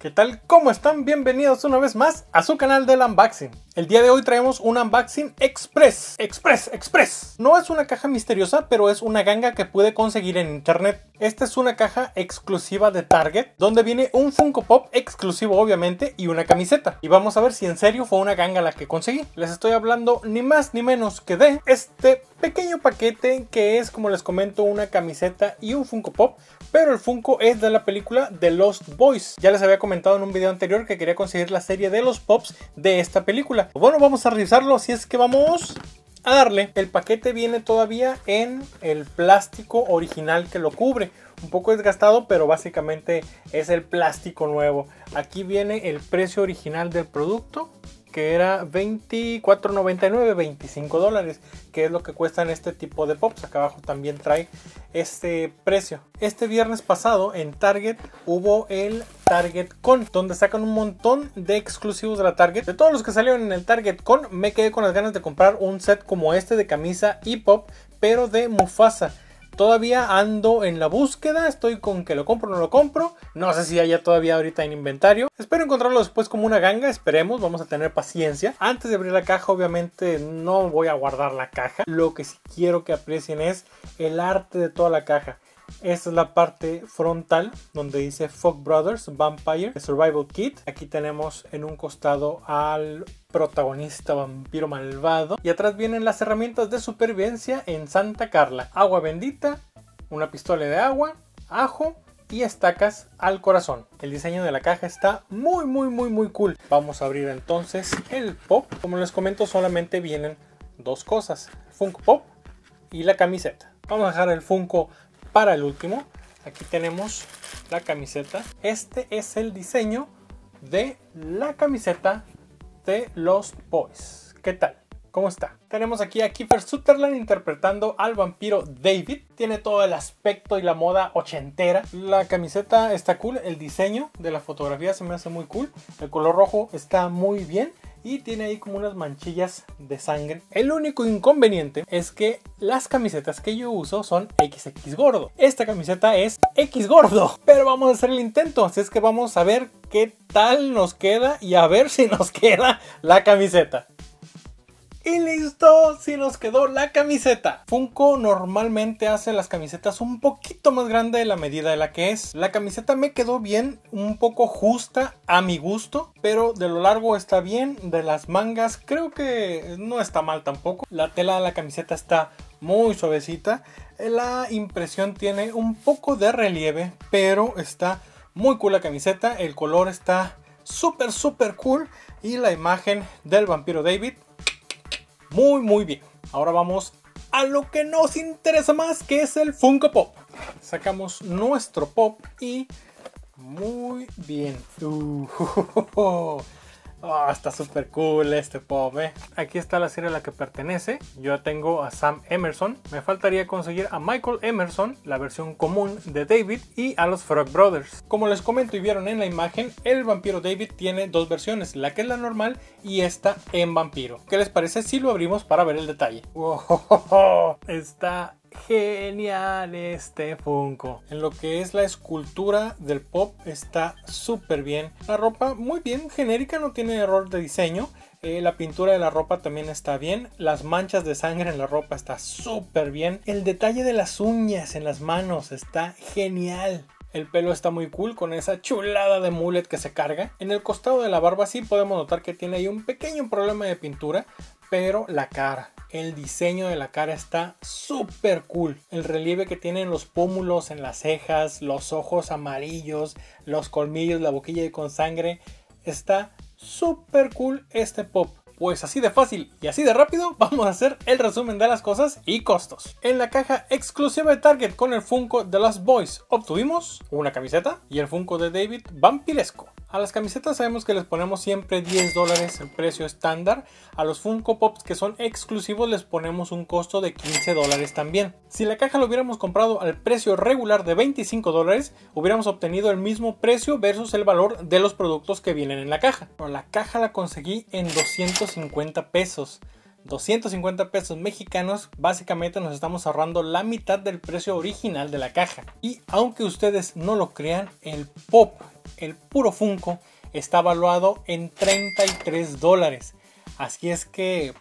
¿Qué tal? ¿Cómo están? Bienvenidos una vez más a su canal del unboxing. El día de hoy traemos un unboxing express. Express, express. No es una caja misteriosa, pero es una ganga que pude conseguir en internet. Esta es una caja exclusiva de Target, donde viene un Funko Pop exclusivo obviamente y una camiseta. Y vamos a ver si en serio fue una ganga la que conseguí. Les estoy hablando ni más ni menos que de este pequeño paquete que es como les comento una camiseta y un Funko Pop pero el Funko es de la película The Lost Boys. Ya les había comentado en un video anterior que quería conseguir la serie de los Pops de esta película. Bueno, vamos a revisarlo, así es que vamos a darle. El paquete viene todavía en el plástico original que lo cubre. Un poco desgastado, pero básicamente es el plástico nuevo. Aquí viene el precio original del producto que era 24.99, 25 dólares, que es lo que cuestan este tipo de pops. Acá abajo también trae este precio. Este viernes pasado en Target hubo el Target Con, donde sacan un montón de exclusivos de la Target. De todos los que salieron en el Target Con, me quedé con las ganas de comprar un set como este de camisa y pop, pero de Mufasa. Todavía ando en la búsqueda, estoy con que lo compro o no lo compro. No sé si haya todavía ahorita en inventario. Espero encontrarlo después como una ganga, esperemos, vamos a tener paciencia. Antes de abrir la caja, obviamente no voy a guardar la caja. Lo que sí quiero que aprecien es el arte de toda la caja. Esta es la parte frontal donde dice Fog Brothers Vampire Survival Kit. Aquí tenemos en un costado al protagonista vampiro malvado. Y atrás vienen las herramientas de supervivencia en Santa Carla. Agua bendita, una pistola de agua, ajo y estacas al corazón. El diseño de la caja está muy muy muy muy cool. Vamos a abrir entonces el pop. Como les comento solamente vienen dos cosas. Funko Pop y la camiseta. Vamos a dejar el Funko para el último, aquí tenemos la camiseta. Este es el diseño de la camiseta de los Boys. ¿Qué tal? ¿Cómo está? Tenemos aquí a Kiefer Sutherland interpretando al vampiro David. Tiene todo el aspecto y la moda ochentera. La camiseta está cool, el diseño de la fotografía se me hace muy cool. El color rojo está muy bien y tiene ahí como unas manchillas de sangre. El único inconveniente es que las camisetas que yo uso son XX gordo. Esta camiseta es X gordo, pero vamos a hacer el intento, así es que vamos a ver qué tal nos queda y a ver si nos queda la camiseta. Y listo, si nos quedó la camiseta. Funko normalmente hace las camisetas un poquito más grande de la medida de la que es. La camiseta me quedó bien, un poco justa a mi gusto, pero de lo largo está bien. De las mangas creo que no está mal tampoco. La tela de la camiseta está muy suavecita. La impresión tiene un poco de relieve, pero está muy cool la camiseta. El color está súper, súper cool. Y la imagen del vampiro David muy muy bien. Ahora vamos a lo que nos interesa más, que es el Funko Pop. Sacamos nuestro pop y muy bien. Uh, Oh, está súper cool este pop, eh. Aquí está la serie a la que pertenece. Yo tengo a Sam Emerson. Me faltaría conseguir a Michael Emerson, la versión común de David, y a los Frog Brothers. Como les comento y vieron en la imagen, el vampiro David tiene dos versiones, la que es la normal y esta en vampiro. ¿Qué les parece si lo abrimos para ver el detalle? está genial este Funko. En lo que es la escultura del pop está súper bien. La ropa muy bien, genérica, no tiene error de diseño. Eh, la pintura de la ropa también está bien. Las manchas de sangre en la ropa está súper bien. El detalle de las uñas en las manos está genial. El pelo está muy cool con esa chulada de mullet que se carga. En el costado de la barba sí podemos notar que tiene ahí un pequeño problema de pintura, pero la cara, el diseño de la cara está súper cool. El relieve que tienen los pómulos en las cejas, los ojos amarillos, los colmillos, la boquilla con sangre. Está súper cool este pop. Pues así de fácil y así de rápido vamos a hacer el resumen de las cosas y costos. En la caja exclusiva de Target con el Funko de Los Boys obtuvimos una camiseta y el Funko de David vampiresco. A las camisetas sabemos que les ponemos siempre 10 dólares el precio estándar. A los Funko Pops que son exclusivos les ponemos un costo de 15 dólares también. Si la caja lo hubiéramos comprado al precio regular de 25 dólares, hubiéramos obtenido el mismo precio versus el valor de los productos que vienen en la caja. Pero la caja la conseguí en 250 pesos. 250 pesos mexicanos, básicamente nos estamos ahorrando la mitad del precio original de la caja. Y aunque ustedes no lo crean, el pop, el puro Funko, está valuado en 33 dólares. Así es que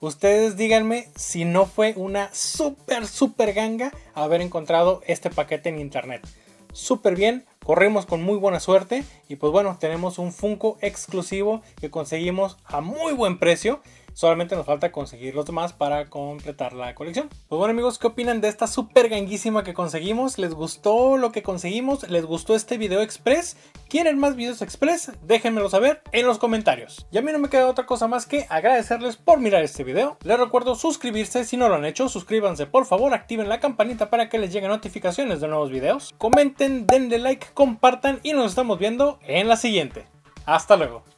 ustedes díganme si no fue una super super ganga haber encontrado este paquete en internet. Súper bien, corrimos con muy buena suerte y pues bueno, tenemos un Funko exclusivo que conseguimos a muy buen precio Solamente nos falta conseguir los demás para completar la colección. Pues bueno amigos, ¿qué opinan de esta super ganguísima que conseguimos? ¿Les gustó lo que conseguimos? ¿Les gustó este video express? ¿Quieren más videos express? Déjenmelo saber en los comentarios. Y a mí no me queda otra cosa más que agradecerles por mirar este video. Les recuerdo suscribirse si no lo han hecho. Suscríbanse por favor, activen la campanita para que les lleguen notificaciones de nuevos videos. Comenten, denle like, compartan y nos estamos viendo en la siguiente. Hasta luego.